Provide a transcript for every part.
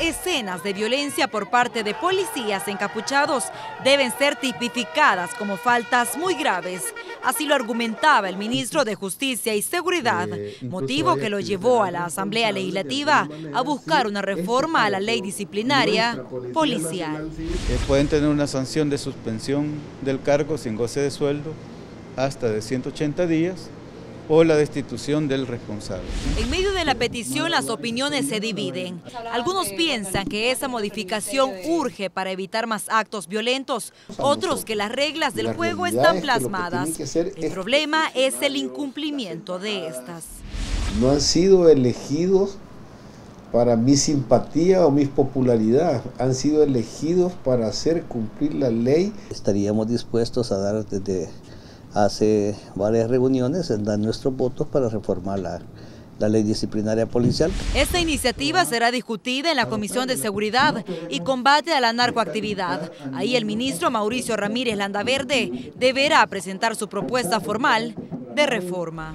escenas de violencia por parte de policías encapuchados deben ser tipificadas como faltas muy graves. Así lo argumentaba el ministro de Justicia y Seguridad, eh, motivo que lo llevó a la Asamblea Legislativa a buscar una reforma a la ley disciplinaria policial. pueden tener una sanción de suspensión del cargo sin goce de sueldo hasta de 180 días o la destitución del responsable. En medio de la petición las opiniones se dividen. Algunos piensan que esa modificación urge para evitar más actos violentos, otros que las reglas del juego están plasmadas. El problema es el incumplimiento de estas. No han sido elegidos para mi simpatía o mi popularidad, han sido elegidos para hacer cumplir la ley. Estaríamos dispuestos a dar desde hace varias reuniones en dar nuestros votos para reformar la, la ley disciplinaria policial. Esta iniciativa será discutida en la Comisión de Seguridad y Combate a la Narcoactividad. Ahí el ministro Mauricio Ramírez Landaverde deberá presentar su propuesta formal de reforma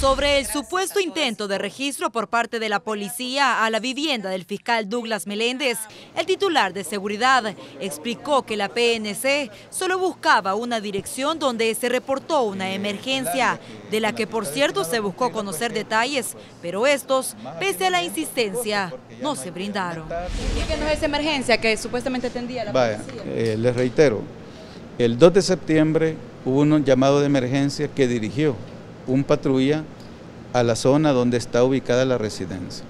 sobre el supuesto intento de registro por parte de la policía a la vivienda del fiscal Douglas Meléndez, el titular de seguridad explicó que la PNC solo buscaba una dirección donde se reportó una emergencia, de la que por cierto se buscó conocer detalles, pero estos, pese a la insistencia, no se brindaron. ¿Y qué no es esa emergencia que supuestamente atendía la Vaya, eh, les reitero, el 2 de septiembre hubo un llamado de emergencia que dirigió un patrulla a la zona donde está ubicada la residencia.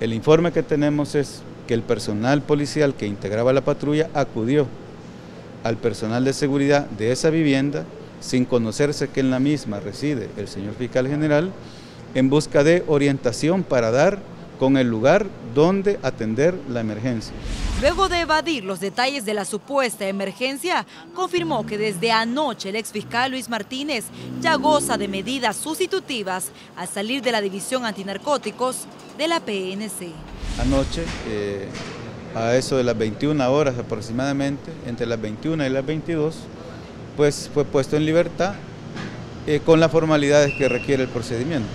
El informe que tenemos es que el personal policial que integraba la patrulla acudió al personal de seguridad de esa vivienda sin conocerse que en la misma reside el señor fiscal general en busca de orientación para dar con el lugar donde atender la emergencia. Luego de evadir los detalles de la supuesta emergencia, confirmó que desde anoche el exfiscal Luis Martínez ya goza de medidas sustitutivas al salir de la División Antinarcóticos de la PNC. Anoche, eh, a eso de las 21 horas aproximadamente, entre las 21 y las 22, pues fue puesto en libertad eh, con las formalidades que requiere el procedimiento.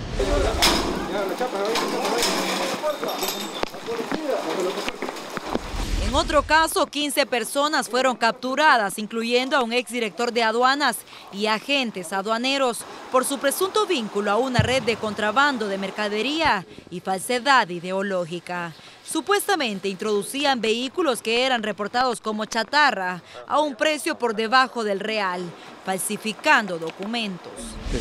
En otro caso, 15 personas fueron capturadas, incluyendo a un exdirector de aduanas y agentes aduaneros, por su presunto vínculo a una red de contrabando de mercadería y falsedad ideológica. Supuestamente introducían vehículos que eran reportados como chatarra a un precio por debajo del real, falsificando documentos.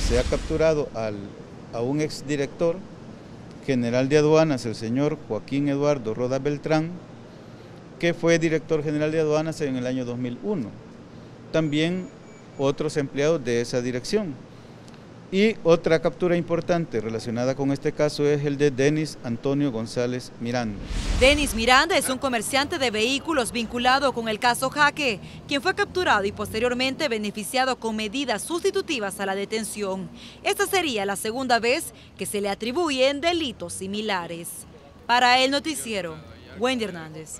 Se ha capturado a un exdirector general de aduanas, el señor Joaquín Eduardo Roda Beltrán, que fue director general de aduanas en el año 2001. También otros empleados de esa dirección. Y otra captura importante relacionada con este caso es el de Denis Antonio González Miranda. Denis Miranda es un comerciante de vehículos vinculado con el caso Jaque, quien fue capturado y posteriormente beneficiado con medidas sustitutivas a la detención. Esta sería la segunda vez que se le atribuyen delitos similares. Para el noticiero, Wendy Hernández.